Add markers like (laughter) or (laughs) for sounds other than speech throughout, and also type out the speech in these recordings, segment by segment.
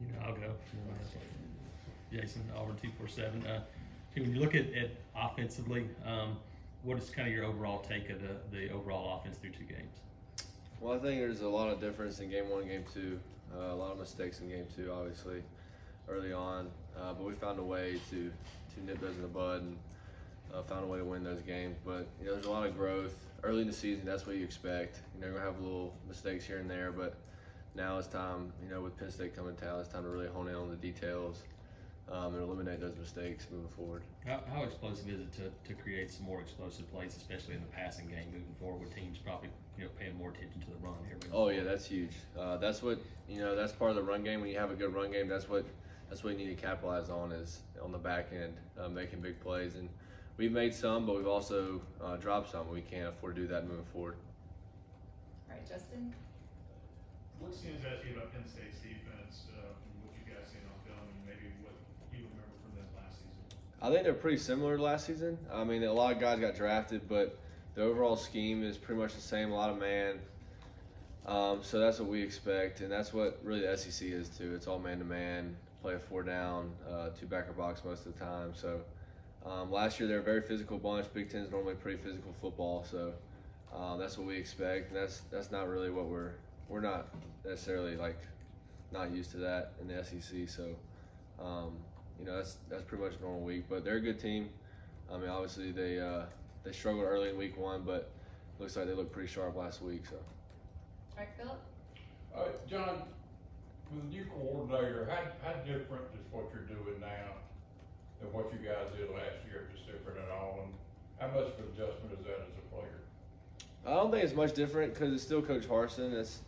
You know, I'll go. Jason, Auburn two four seven. Uh, when you look at, at offensively, um, what is kind of your overall take of the, the overall offense through two games? Well, I think there's a lot of difference in game one, game two. Uh, a lot of mistakes in game two, obviously, early on. Uh, but we found a way to, to nip those in the bud and uh, found a way to win those games. But you know, there's a lot of growth early in the season. That's what you expect. You know, you're gonna have little mistakes here and there, but now it's time. You know, with Penn State coming to town, it's time to really hone in on the details um, and eliminate those mistakes moving forward. How, how explosive is it to, to create some more explosive plays, especially in the passing game moving forward, with teams probably you know paying more attention to the run here? Oh yeah, that's huge. Uh, that's what you know. That's part of the run game. When you have a good run game, that's what that's what you need to capitalize on is on the back end, uh, making big plays. And we've made some, but we've also uh, dropped some. We can't afford to do that moving forward. All right, Justin. What stands out to you about Penn State's defense uh, what you guys seen on film, and maybe what you remember from them last season? I think they're pretty similar to last season. I mean, a lot of guys got drafted, but the overall scheme is pretty much the same. A lot of man. Um, so that's what we expect, and that's what really the SEC is too. It's all man to man, play a four down, uh, two backer box most of the time. So um, last year they're a very physical bunch. Big Ten is normally pretty physical football, so um, that's what we expect. And that's that's not really what we're we're not necessarily like not used to that in the SEC. So um, you know that's that's pretty much a normal week. But they're a good team. I mean, obviously they uh, they struggled early in week one, but looks like they looked pretty sharp last week. So. All right, Philip. Uh, John, with the new coordinator, how, how different is what you're doing now than what you guys did last year? If it's different at all, and how much of an adjustment is that as a player? I don't think it's much different because it's still Coach Harsin. It's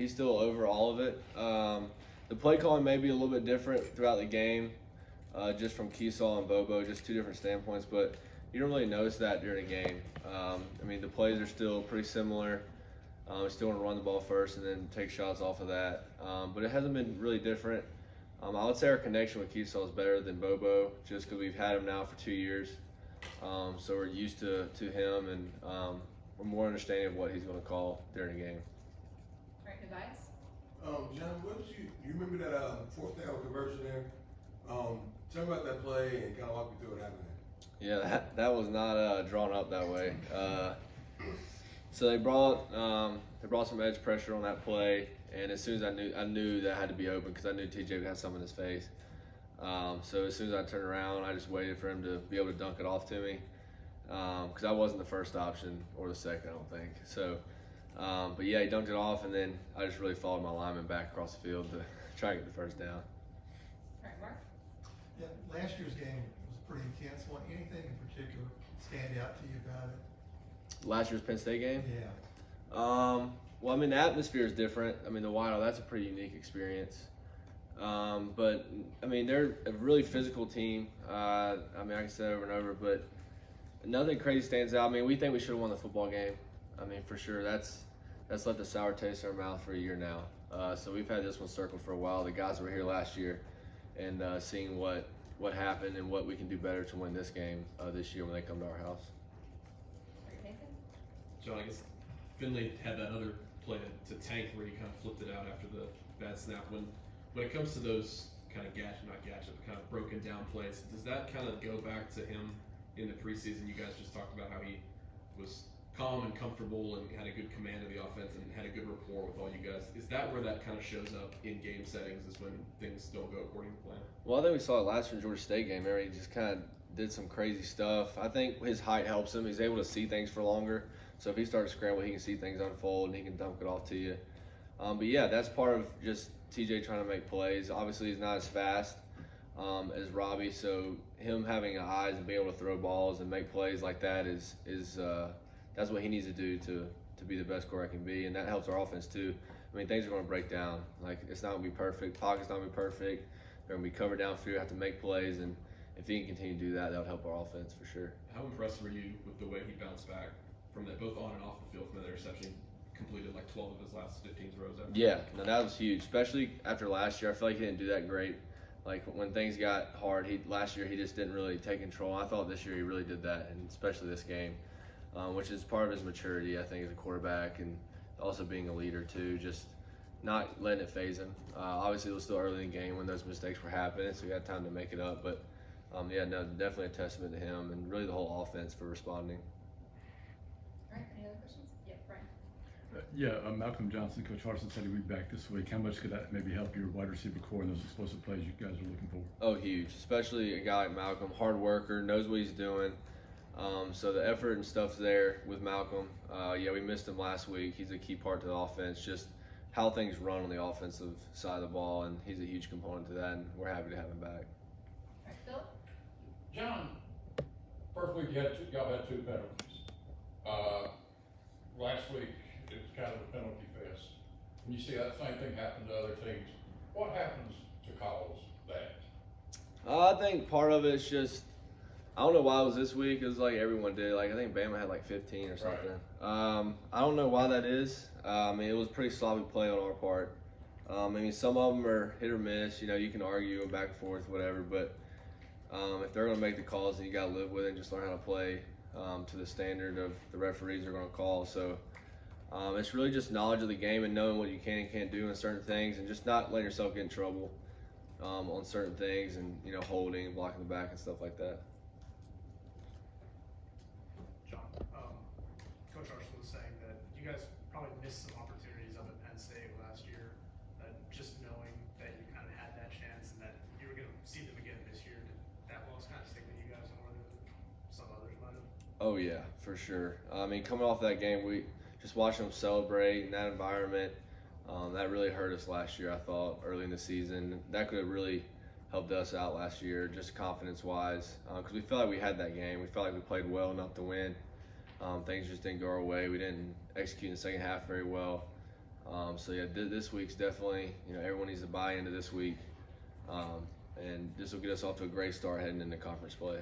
he's still over all of it. Um, the play calling may be a little bit different throughout the game, uh, just from Kiesau and Bobo, just two different standpoints. But you don't really notice that during a game. Um, I mean, the plays are still pretty similar. Um, still want to run the ball first and then take shots off of that. Um, but it hasn't been really different. Um, I would say our connection with Kiesau is better than Bobo, just because we've had him now for two years. Um, so we're used to, to him and um, we're more understanding of what he's going to call during the game. All right, Tobias. Um, John, what was you, you remember that, uh, fourth down conversion there? Um, tell me about that play and kind of walk me through what happened there. Yeah, that, that was not uh, drawn up that way. Uh, so they brought um, they brought some edge pressure on that play, and as soon as I knew I knew that had to be open because I knew TJ would have some in his face. Um, so as soon as I turned around, I just waited for him to be able to dunk it off to me because I wasn't the first option or the second, I don't think. So, um, but yeah, he dunked it off, and then I just really followed my lineman back across the field to (laughs) try and get the first down. All right, Mark. Yeah, last year's game was a pretty intense one. Anything in particular stand out to you about it? Last year's Penn State game. Yeah. Um, well, I mean, the atmosphere is different. I mean, the Wild, that's a pretty unique experience. Um, but, I mean, they're a really physical team. Uh, I mean, I can say it over and over, but nothing crazy stands out. I mean, we think we should have won the football game. I mean, for sure. That's that's left a sour taste in our mouth for a year now. Uh, so we've had this one circled for a while. The guys were here last year, and uh, seeing what what happened and what we can do better to win this game uh, this year when they come to our house. All right, Nathan. John, I guess Finley had that other play to Tank where he kind of flipped it out after the bad snap. When when it comes to those kind of gadget, not gadget, but kind of broken down plays, does that kind of go back to him in the preseason? You guys just talked about how he was calm and comfortable and had a good command of the offense and had a good rapport with all you guys. Is that where that kind of shows up in game settings? Is when things don't go according to plan? Well, I think we saw it last year in Georgia State game. He just kind of did some crazy stuff. I think his height helps him. He's able to see things for longer. So if he starts scrambling, he can see things unfold and he can dunk it off to you. Um, but yeah, that's part of just TJ trying to make plays. Obviously, he's not as fast um, as Robby, so him having eyes and being able to throw balls and make plays like that is is uh, that's what he needs to do to to be the best quarterback can be, and that helps our offense too. I mean, things are going to break down. Like it's not going to be perfect. Pocket's not going to be perfect. They're going to be covered downfield. Have to make plays, and if he can continue to do that, that would help our offense for sure. How impressed were you with the way he bounced back from that, both on and off the field, from that interception? Completed like 12 of his last 15 throws. After Yeah, no, that was huge, especially after last year. I feel like he didn't do that great. Like when things got hard, he last year he just didn't really take control. I thought this year he really did that, and especially this game, um, which is part of his maturity, I think, as a quarterback, and also being a leader too. Just not letting it phase him. Uh, obviously, it was still early in the game when those mistakes were happening, so we had time to make it up. But um, yeah, no, definitely a testament to him and really the whole offense for responding. All right, any other questions? Yeah, Brian. Uh, Yeah, uh, Malcolm Johnson, Coach Harsin said he'd be back this week. How much could that maybe help your wide receiver core and those explosive plays you guys are looking for? Oh, huge, especially a guy like Malcolm, hard worker, knows what he's doing. Um, so the effort and stuff's there with Malcolm. Uh, yeah, we missed him last week. He's a key part to the offense, just how things run on the offensive side of the ball, and he's a huge component to that. And we're happy to have him back. All right, John, first week you had two, y'all had two penalties. Uh, last week it was kind of a penalty fest. And you see that same thing happen to other teams. What happens to cause that? Uh, I think part of it's just I don't know why it was this week. It was like everyone did. Like I think Bama had like 15 or something. Um, I don't know why that is. Uh, I mean, it was pretty sloppy play on our part. Um, I mean, some of them are hit or miss. You know, you can argue and back and forth, whatever. But um, if they're gonna make the calls, then you gotta live with it and just learn how to play um, to the standard of the referees are gonna call. So. Um, it's really just knowledge of the game and knowing what you can and can't do in certain things, and just not letting yourself get in trouble um, on certain things, and you know, holding and blocking the back and stuff like that. John, um, Coach Harsin was saying that you guys probably missed some opportunities up at Penn State last year. That just knowing that you kind of had that chance and that you were going to see them again this year, did that loss kind of stick with you guys more than some others might have? Oh yeah, for sure. I mean, coming off that game, we just watching them celebrate in that environment. Um, that really hurt us last year. I thought early in the season that could have really helped us out last year, just confidence wise, because we felt like we had that game. We felt like we played well enough to win. Um, things just didn't go our way. We didn't execute in the second half very well. Um, so yeah, th- this week's definitely you know everyone needs to buy into this week, um, and this will get us off to a great start heading into conference play. All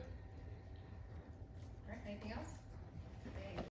right, anything else?